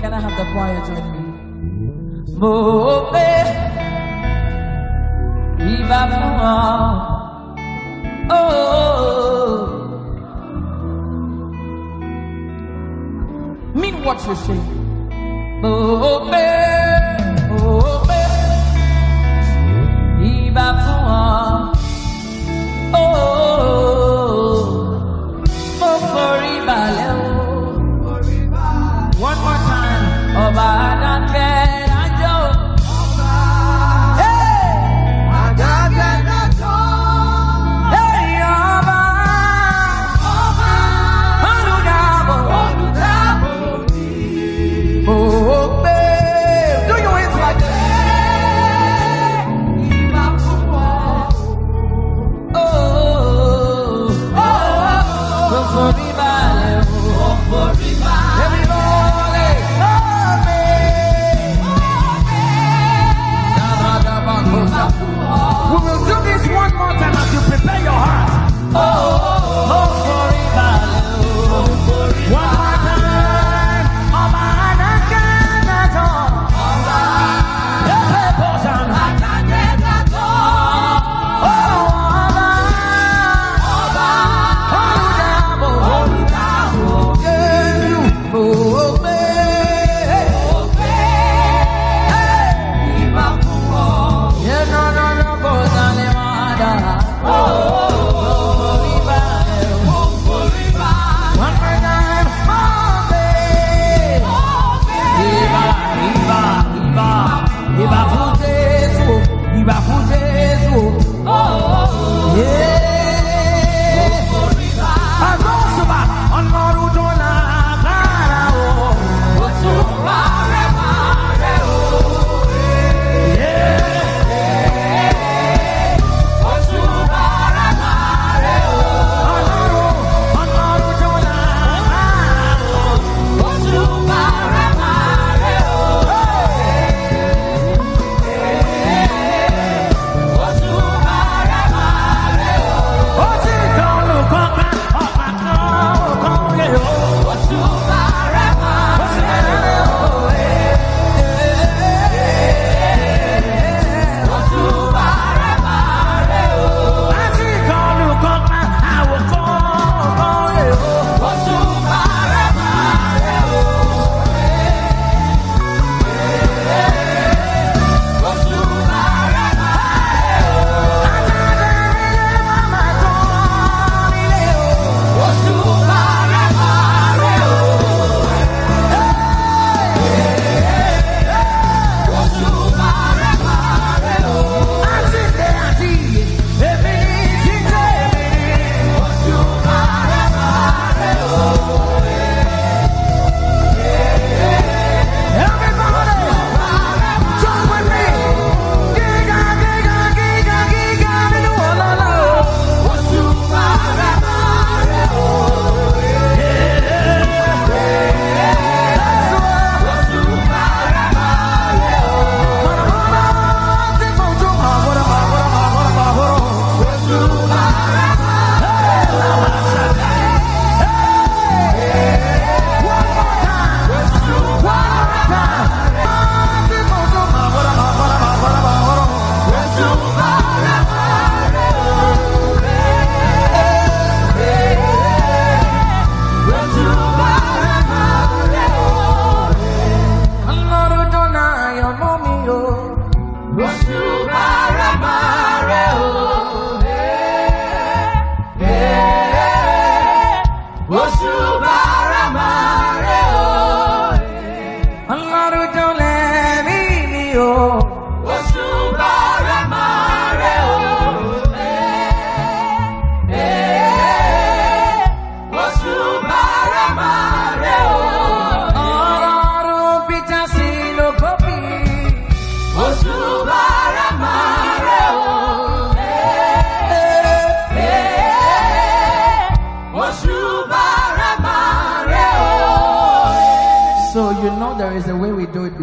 Can I have the choir join me? Mope, Iba Fuma. Oh, mean what you say. Mope. for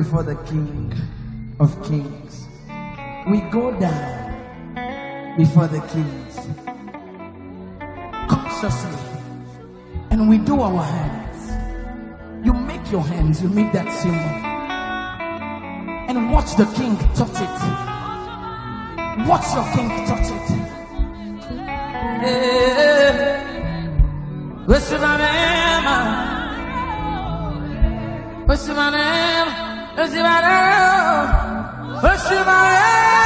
before the King of Kings. We go down before the kings consciously and we do our hands. You make your hands, you make that symbol and watch the king touch it. Watch your king touch it. Hey, what's my name? What's my name? What's my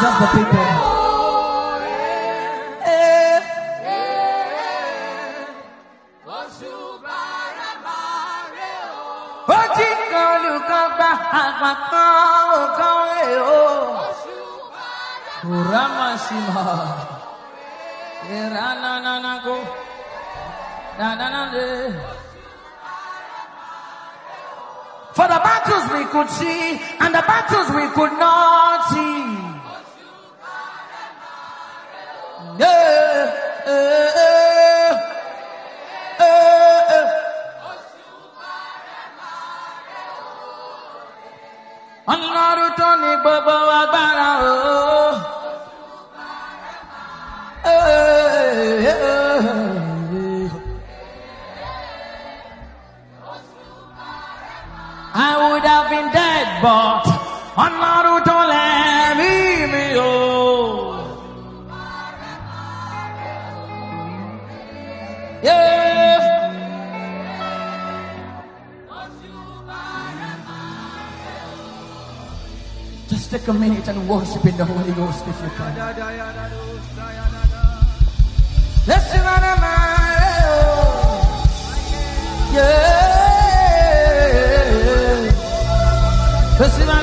Just the people. For the battles we could see and the battles we could not see. I would have been dead, but i Ọlọ́run Just take a minute and worship in the Holy Ghost if you can. Let's sing on a Yeah. Let's sing